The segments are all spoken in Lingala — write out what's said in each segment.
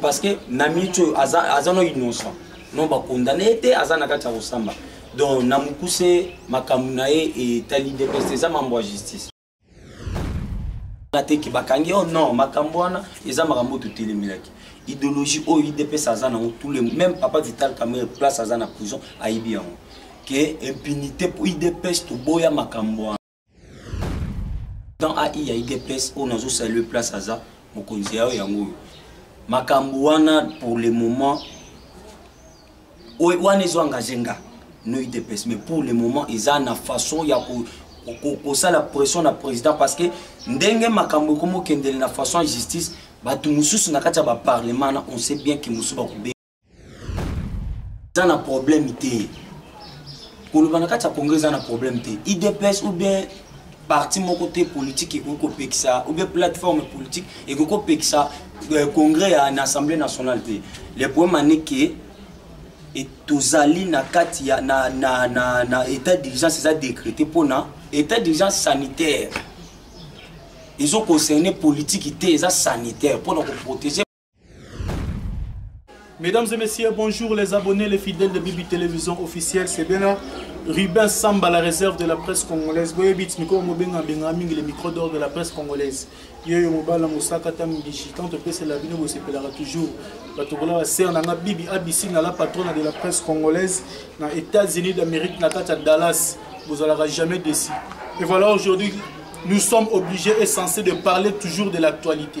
parce que na minute oyo aza, aza no innocent no bakondane ye te aza na kati ya kosamba donc na mokuse makambo na ye etali depeste eza mambo ya justice ateki bakangi o oh non makambo wana eza makambo oyo totelemelaki idéologie oyo idps aza nango tous les même papa vital camere place aza na prison ayebi yango ke impunité idps toboya makambo wana dans ai ya idps oyo nazo salue place aza mokonzi yayo yango oyo makambo wana pour le moment wana ezo engage nga no idps mais pour le moment eza na façon ya ko kosala pression na président parce que ndenge makambo ekomokendele na façon ya justice bato mosusu na kati ya baparlement wana on sait bien ke mosusu bakobe eza na problème te koloba na kati ya congrès eza na problème te idps ou bien parti moko te politique ekoki kopekisa ou bien plateforme politique ekoki kopekisa euh, congrès ya na assemblée nationale te le problème aneke tozali na kati ya na, na, na, na état d'urgence eza décrété mpona état d'urgence sanitaire ezoconcerne politiki te eza sanitaire mpona koprotege Mesdames et messieurs, bonjour les abonnés, les fidèles de Bibi Télévision officielle. C'est bien là. Ruben Samba, la réserve de la presse congolaise. Boye bit miko mobenga benga mingi le micro d'or de la presse congolaise. Yo yo mobala musaka tam bichi quand on peut se la bino bo se pelara toujours. Batokola wa sœur nanga Bibi ABC na la patronne de la presse congolaise na États-Unis d'Amérique na kata Dallas. Vous allez jamais déçu. Et voilà aujourd'hui nous sommes obligés et censés de parler toujours de l'actualité.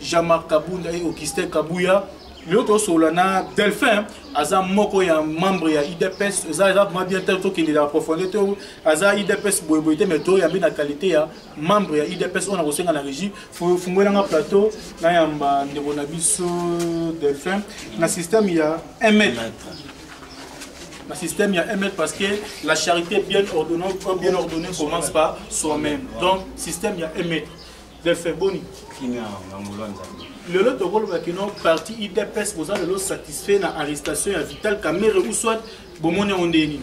Jean-Marc Kabunda et Augustin Kabuya lelo tosolola na delphin aza moko ya membre ya idps eza eza vraiment bien te tokende na profondeur te aza idps boyeboye te mais toyambi na qualité ya membre ya idps oyo na kosenga na régie fungwelanga plateau nayamba ndeko na biso delphin na système ya ml na système ya ml parce que la charité bien ordonnée, bien ordonnée commence par soi-même donc système ya ml Delphin Boni. Kimia na ngolo nzambe. Lelo tokoloba kino parti UDPS boza lelo satisfait na arrestation ya Vital Kamerhe ou soit bomoni yango ndenge nini?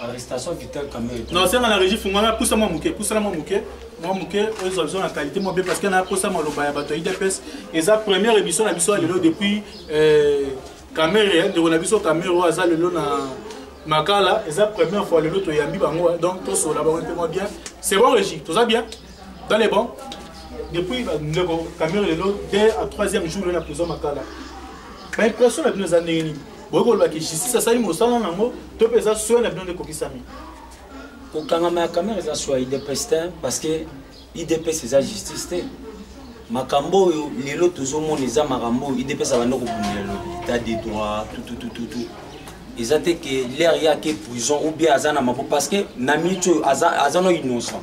Arrestation Vital Kamerhe. Non, c'est la régie fungama pousa mwa muke, pousa mwa muke. Mwa muke ozo besoin na qualité mwa be parce que na posa maloba ya bato ya UDPS eza première émission na biso lelo depuis euh Kamerhe, ndeko na biso Kamerhe oyo aza lelo na makala eza première fois lelo toyambi bango donc tosola bango mpe mwa bien c'est bon régie toza bien dans les bancs depuis bah, ndeko kamere lelo de a troisième jour na prison makala baimpression na bino eza ndenge nini boyi koloba ke justice asali mosala na yango to mpe eza soin na bino nde ekokisami kokangama ya kamere eza soin idps te parce que idps eza justice te makambo oyo lelo tozomona eza makambo oyo idps abanda kobundela lobi etat de droit tututututu eza te ke lere yake prison ou bien aza na mabo parce que na minute oyo aza no innocent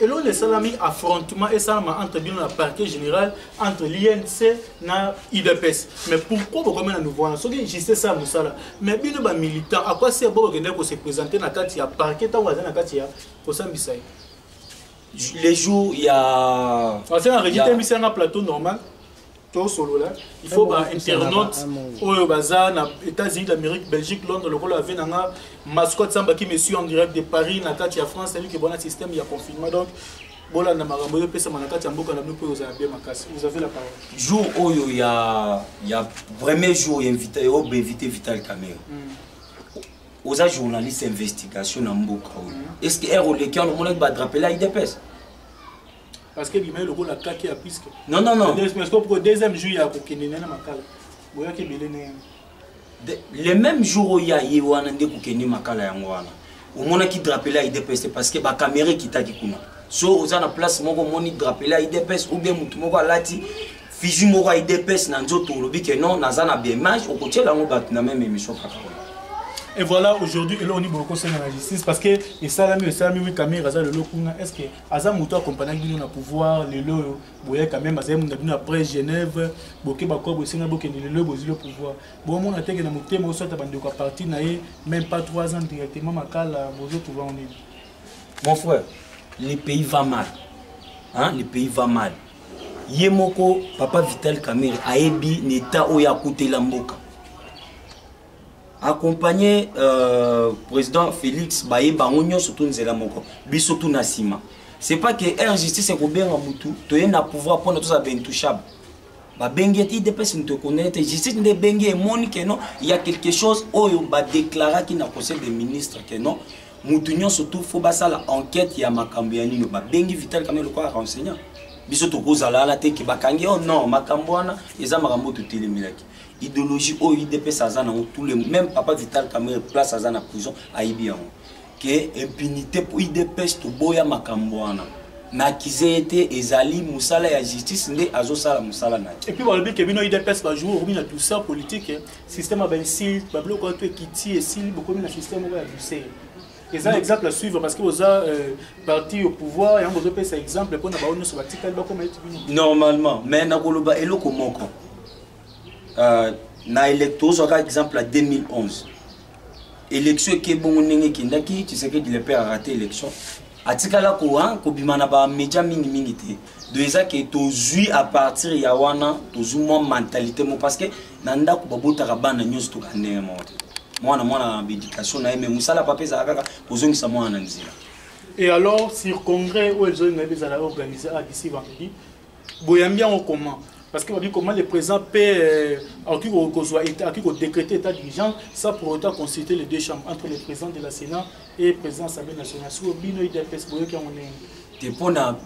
elongo esalami affrontement esalama entre bino na parquet général entre l'inc na udps mais pourquoi bokomi na niveau wana soki justice esala mosala mais bino bamilitant akwasi ya bokokende kose présente na kati ya parquet ntango aza na kati ya kosambisa ye les jours ya asenga regitemisa nga plateau normal tosolola il faut ba internaute oyo baza na états-unis d'amérique belgique londres lokola ave na nga mascote samba ki monsieur en direct de paris na kati ya france ayebiki bona système ya confinement donc bolanda makambo oyo epesama na kati ya mboka na bino mpo ozala bien makasi vous avez la parole jour oyo ya ya premier jour ya invité oyo bainvité vital camera mm. oza journaliste investigation na mboka oyo mm. est ce que aire oleki wana omonaki badrapela idps parce que bima lokola kaki ya puisque non non non mais ce que deuxième jour ya ko kende na makala boya ke belé né le même jour oyo ya ye wana nde kokende makala yango wana omonaki drapele ya idps te parce que bakamera ekitaki kuna so oza na place moko omoni drapele ya idps ou bien motu moko alati fisi moko ya idps na nzoto olobi ke non naza na bemage okotiela yango bato na meme émission kaka wana Et voilà aujourd'hui, et là on est beaucoup sur la justice parce que et ça là, mais ça là, mais oui, Camille, Raza, le lot, est-ce que aza moto akompagnaki bino na pouvoir lelo oyo boyai quand même azali na bino après genève boke bakoa bosenga bokende lelo oyo bozwi le pouvoir bomona teke na motema osata bandeko ya parti na ye même pas 3 ans directement makala bozo trouva en nini mon frère le pays va mal hein? le pays va mal ye moko papa vital kamere ayebi na etat oyo akutela mboka accompagner euh, président félix baye bango nyonso to nzela moko biso tuna nsima c'est pas que air justice ekobenga mutu toye na pouvoir mpona tozala baintouchable babengi ete idps moto ekondani te justice nde ebengi emoni ke non ya quelque chose oyo badeklaraki na conseil des ministres ke non motu nyonso tu fo basala enquête ya makambo ya nino babengi vital kamel lokola renseigna biso tokozala wana te ke bakangi o oh non makambo wana eza makambo oyo totelemelaki idéologie oyo idps aza nango tous les même papa vital camere place aza na prison ayebi yango ke impunité mpo idps toboya makambo wana na akize ye te ezali mosala ya justice nde azosala mosala na ye epuis balobi ke bino idps bajour okomi na douceur politique eh. système ya bainsilte babiloko wana to ekiti esili bokomi na système moko ya douceur eza exemple à suivre parce que oza euh, parti au pouvoir yango ozopesa exemple mpo na bango nyonso batikali bakoma eti bino normalement mais nakoloba eloko moko euh, na electo ozwaka exemple ya 2011 élection eke bongo ndenge ekendaki tshisekedi le père arate élection atikala kobima na bamédia mingimingi te do eza ke tozwi à partir ya wana tozwi mwa mentalité mo parce que na ndako babotaka bana nyonso toka ndenge moko te mwana mwana na baéducation na ye me mosala papa ezala kaka kozongisa mwana na nzela et alors sur congrès oyo ezongi na ye ezala organisé à d'ici vendredi boyambi yango comment parce que babi comment le président peut euh, akoki kozwa akoki kodécréter état d'urgence sans pour autant consulter les deux chambres entre le président de la sénat et président assemblée nationale sikoyo bino idps boyoki yango ndenge te mpona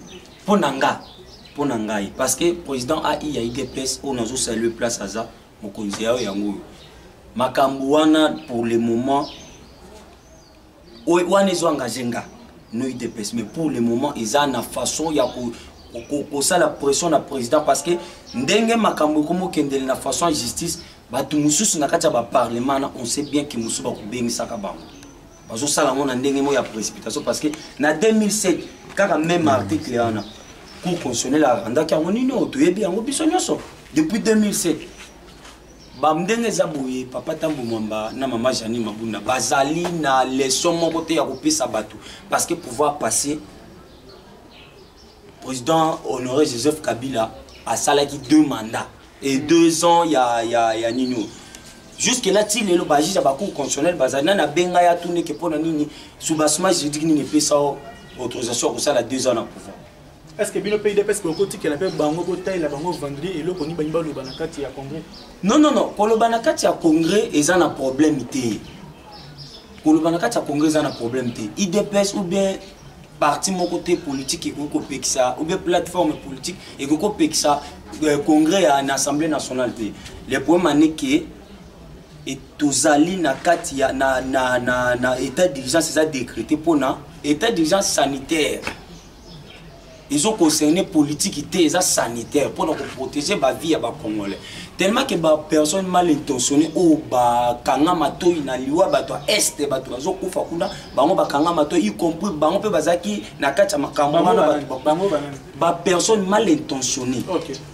mpona nga mpona ngai parce que président ai ya idps oyo nazo salue place aza mokonzi yayo yango oyo makambo wana pour le moment wana ezo engage nga no udps mais pour le moment eza na façon ya kosala pression na président parce que ndenge makambo ekomi okendele na façon ya justice bato mosusu na kati ya baparlement na on sait bien ke mosusu bakobengisaka bango bazosala yango na ndenge moko ya précipitation parce que na 2007 kaka même article wana cour constitutionnel arandaki yango nini oyo toyebi yango biso nyonso depuis 2007 bamdenge eza boye papa tambu mwamba na mama jani mabunda bazali na leson moko te ya kopesa bato parce que pouvoir passer président honoré joseph kabila asalaki deux mandats et deux ans ya, ya, ya nini oyo jusque là ti lelo bajuge ya bacour constitutionnel bazali nani abenga ye atuni eke mpo na nini subasuma juridique nini epesa autorisation ya kosala deux ans na pouvoir est ce que bino mpe idps boye kotikela mpe bango botalela bango vendredi eloko nini balingi baloba na kati ya congrès non non non koloba na kati ya congrès eza na problème te koloba na kati ya congrès eza na problème te idps ou bien parti moko te politique ekoki kopekisa ou bien plateforme politique ekoki kopekisa euh, congrès ya na assemblée nationale te le problème ane ke Et tozali na kati ya na na na na état d'urgence eza décrété pona état d'urgence sanitaire ezo concerne politique te eza sanitaire pona ko protéger ba vie ya ba congolais tellement que ba personnes mal intentionnées oyo bakanga matoi na liwa bato ya este bato bazokufa kuna bango bakanga matoi y compris bango mpe bazalaki na kati ya makambo wana bapersonne mal intentionné okay.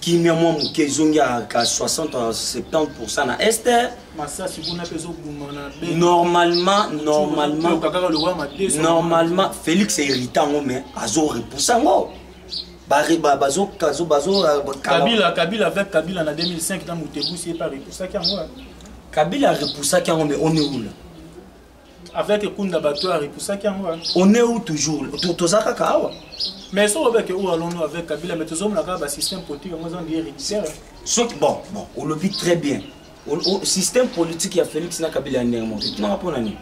kimia mwa moke ezongi aka 60 70 na est masasi kuna mpe ezobuma na be normalement normalement kaka lokola madeso normalement félix hérita yango mais azo repousse yango bariba bazo kazo bazo euh, kabila kabila avec kabila na 2005 na motebusi ye pa repoussaki yango kabila repoussaki yango mais on est où là avec ekunda bato ya repusaki yango on est où toujours toza kaka awa mais soki obeke oyo alonu avec kabila mais tozomona kaka basystème politique yango ezandi héréditaire soki bon bon olobi très bien système politique ya félix na kabila ya ndenge moko etunaka mpo na nini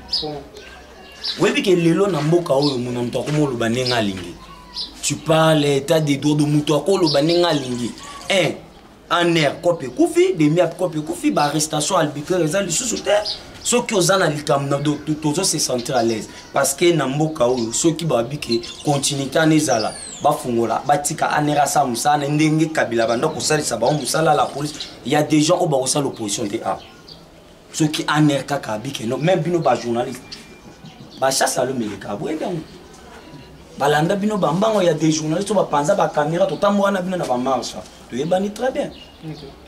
oyebi ke lelo na mboka oyo mona moto akoma oloba ndenge alingi tu parle etat de droit do moto akoloba ndenge alingi un en air cope ekufi demi ap cope ekufi baarrestation arbitraire eza lisusu te soki oza na likambo na tozo se sentir à l'aise parce que na mboka oyo soki babi ke continuité wana ezala bafungola batika anera asala mosala na ndenge kabila banda kosalisa bango mosala la police ya des gens oyo bakosala opposition te a ah. soki aner kaka abikeno meme bino bajournaliste bachasse alomeleka boyebi yango balanda bino bambango ya des journalistes oyo bapanza bacaméra totambola na bino na bamarche toyebani très bien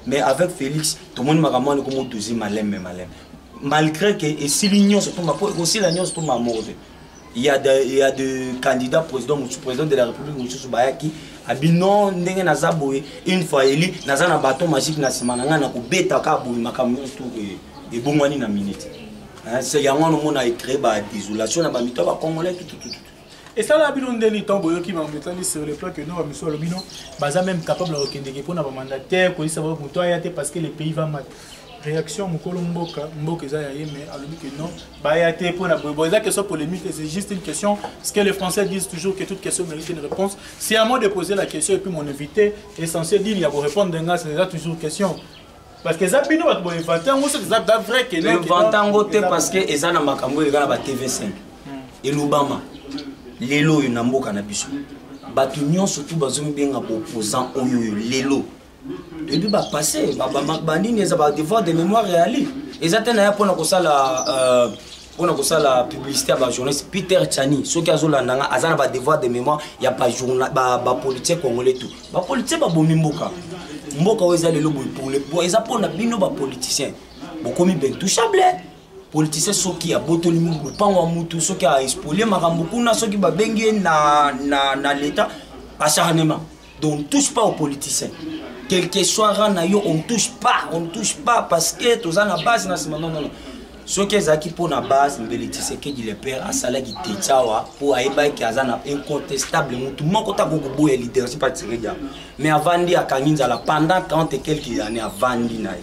mais avec félix tomoni makambo wana ekomoduzi malembe malembe malgré ke esili nyonso tomba po ekosila nyonso tomba moko te il y a de, il y a de candidats président mosusu président de la république mosusu bayaki abi non ndenge naza boye une fois eli naza na baton magique na nsima na ngai nakobeta kaka boye makambo nyonso to ebongwani na minute yango wana omona ecree ba désolation na bamito ya bacongolais tutututu esalaka bino nde nini ntango boyoki makambo etali sur le plan que no bamisu alobi no baza même capable ya kokendeke mpo na bamandataire koyisa bao moto aya te parce que le pays va mal réaction mokolo mboka mboka eza ya ye mais alobi que non Baya te mpo na boye boye eza question polémique c'est juste une question ce que les français disent toujours que toute question mérite une réponse c'est à moi de poser la question et puis mon invité est censé dire ya korépondre nga c'est eza toujours question parce que eza bino bato boye vante yango soki eza da vrai que non vante yango te parce que eza na makambo eleka na ba tv 5 elobama lelo oyo na mboka na biso bato nyonso tu bazomibenga baopposant oyo oyo lelo et puis ba passé ba ba ba nini eza ba devoir de mémoire ya ali eza te na ya pona ko sala euh, pona ko sala publicité ya ba journaliste Peter Chani soki azo landa nga aza na ba devoir de mémoire ya ba journal ba ba politicien congolais tout ba politicien ba bomi mboka mboka oyo eza lelo boye pour le bon eza pona bino ba politicien bokomi ben touchable politicien soki abotoli lopango ya mutu soki a expolie makambo kuna soki babengi ye na na na l'état acharnement Donc on ne touche pas aux politiciens. Quel que soit rang na yo, on ne touche pas, on ne touche pas parce que tous en la base na sima non non. Ce qui est acquis pour la base, Mbele Tshisekedi le père a sala qui te tchawa pour aiba qui azana incontestable mutu moko ta gogo boye leadership à Tshisekedi. Mais avandi à Kaninzala pendant 40 et quelques années avandi na ye.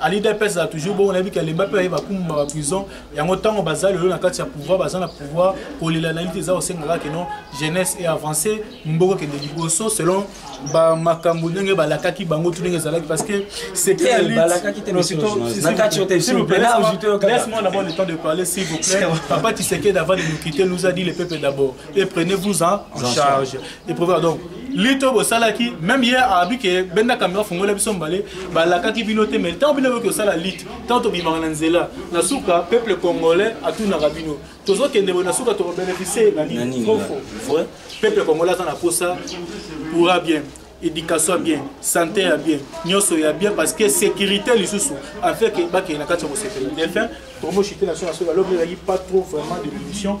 alida epesaka toujours bongo nayebi kalemba mpe ayeba kumba ba prison yango ntango baza lelo na kati ya pouvoir baza na pouvoir kolela na lite eza kosenga kaka keno jeunesse e avance mboko kende liboso selon bamakambo ndenge balakaki bango tu ndenge ezalaki parce que laisse-moi d'abord le temps de parler s'il vous plaît papa tisekedi avant de nous quitter nous a dit le peuple d'abord et prenez-vous en charge epreuve donc lito bosalaki meme ye abi ke benda kamera fongola biso mbale balakaki bino te mais ntango bino boki osala lite ntango tobimaka na nzela na suka peuple congolais atunaka bino tozokende boye na suka tokobeneficie na nini fofo peuple congolais aza na posa coura bien éducation ya bien santé ya bien nyonso ya bien parce que sécurité lisusu afin ke bakende na kati ya kosepela enfin promo chute na so na so balobi ezalaki pas trop vraiment de mission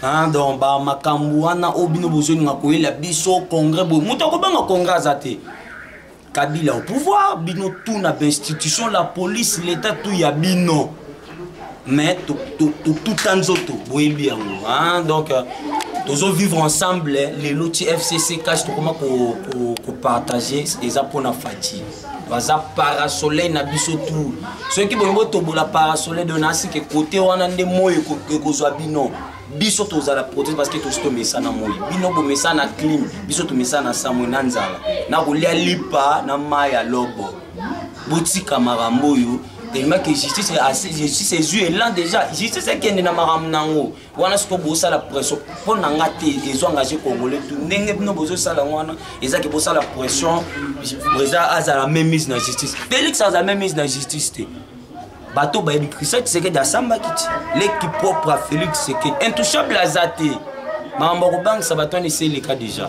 Hein, donc ba makambo wana oyo bino bozolinga koyela biso congrès boye moto akobanga congrès aza te kabila au pouvoir bino tout na bainstitution la police l'état tout ya bino mais totuta nzoto boyebi yango hein, donc euh, tozo vivre ensemble lelo ti fcc kasi tokoma kopartage eza mpona fati baza parasoleil na biso tu soki boye botobola parasoleil do nasike kote wana nde moi ekozwa bino biso tozala protege parce que tosi tomesana moi bino bomesana clim biso tomesana samwe na nzala na kolia lipa na mai ya lobo botika makambo oyo tellement que justice justice ezwi elan déjà justice ekende na makambo na yango wana sikoyo bosala pression mpo na nga te ezo engage congolais tout ndenge bino bozosala yango wana eza ke bosala pression président azala même mise na justice félix azala même mise na justice te bato bayebi christian tshisekedi asambaki ti leki propre ya félix tshisekedi intouchable aza te makambo ya kobangisa bato wana eseleka déjà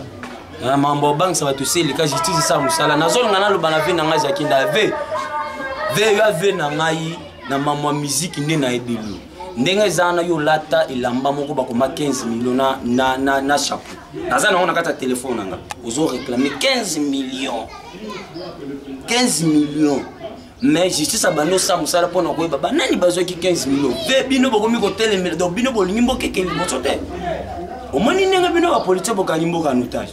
makambo ya kobangisa bato eseleka justice esala mosala nazolonga naloba na ve na ngai jakinda ve ve yo ave na ngai na mamwa miziki nde nayebeli ndenge eza wana yo lata elamba moko bakoma 15 million na, na, na, na chapeau naza nango na kati ya telefone na nga ozo réclame 15 million 15 million mais justice abandi osala mosala mpo na koyeba banani bazwaki 15 million mpe bino bokomi kotelemela donc bino bolingi mboka ekende liboso te omoni ndenge bino bapolitie bokangi mboka en otage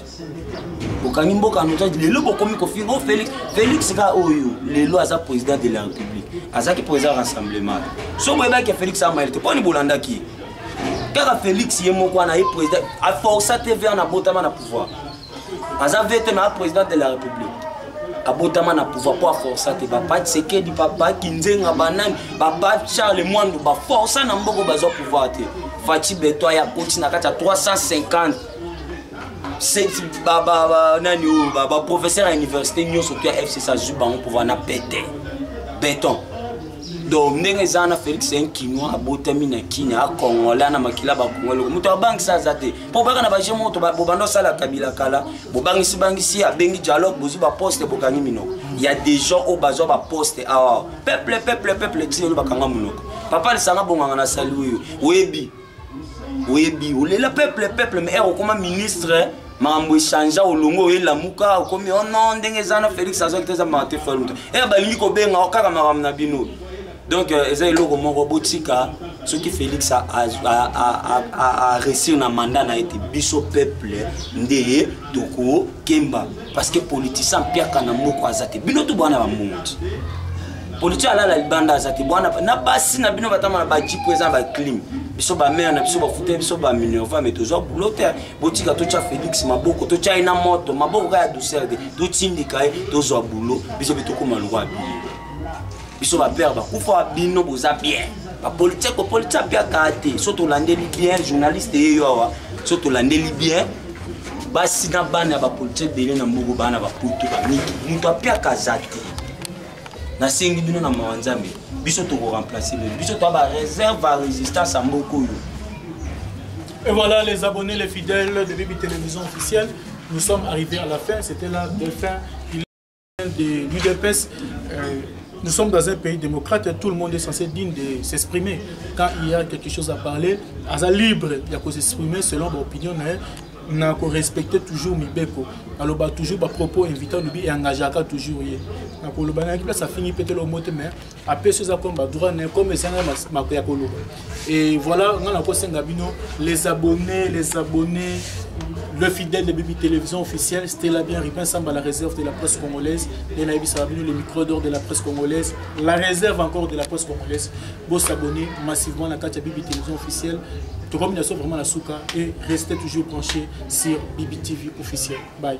bokangi mboka noza lelo bokomi kofinga o félix félix ka oyo lelo aza président de la république azalaki président rassemblement so boyebaki félix amayele te mpo ni bolandaki ye kaka félix ye moko wana ye président aforça te vr na botama na pouvoir aza vete na président de la république abotama na pouvoir mpo aforça te bapa tsekedi bapa kinzenga banani bapa charles mwandu baforça na mboko bazwa pouvoir te faci beto aya koti na kati ya 350 nani oyo oh, baprofesseur ya université nyonso to ya fcc azwi bango pouvoir na pete beton donc ndenge eza wana félix un kinois abotami na kini akongola na makila bakongoloko moto abangisa aza te mpo baka na baje moto bobanda osala kabila kala bobangisi bangisi abengi dialogue bozwi baposte bokangi minoko ya des gens oyo bazwa baposte awa peuple peuple peuple ti lelo bakanga monoko papa lisanga bonganga na sali oyo oyebi oyebi olela peuple peuple mais ere eh, okoma ministre makambo echangea olongo oye lamuka okomi ono oh ndenge eza na félix azwaki te eza makambo te fo moto ere eh, balingi kobenga oh, kaka makambo na bino donc euh, eza eloko moko botika soki félix aresir na mandat na ye te biso peuple nde ye toko kemba parce que politicien piaka na moko azate bino to bana ba monde politique alala libanda aza te bwana na basi na bino batama na bajipo eza na baclim biso bamere na biso bafute biso baminerva me tozwa bulo te botika totya félix maboko totya ye na moto maboko kaka ya douceur te totindika ye tozwa bulo biso mpe tokóma lokwa bino biso bapere bakufa bino boza bien bapolitie kopolitie apiaka te so tolandeli bien journaliste ye yo awa so tolandeli bien basi na bana ya bapolitie ebele na mbogo bana bapoto bamiki moto apiaka aza te nasengi bino na mawa nzambe biso tokoremplace bino biso toa bareserve ya résistance ya mboka oyo Et voilà les abonnés, les fidèles de Bibi Télévision officielle. Nous sommes arrivés à la fin. C'était la défunte de l'UDPS, euh, nous sommes dans un pays démocrate et tout le monde est censé digne de s'exprimer. Quand il y a quelque chose à parler, aza libre, il y a s'exprimer selon l'opinion. na korespecte toujours mibeko naloba toujours bapropos invité alobi eangageaka toujours ye nakoloba nayaki place afingi mpe te lomo te mais apesi oza comme badroit ne comme ezanga mako ya koloba et voilà ngai nakosenga bino les abonnés les abonnés le fidèle de bibi télévision officielle stella bien ripin samba la réserve de la presse congolaise nde nayebisaka bino le micro d'or de la presse congolaise la réserve encore de la presse congolaise bosabonne massivement na kati ya bibi télévision officielle tokomi na so vraiment na suka et restez toujours branché sur bibi tv officielle bye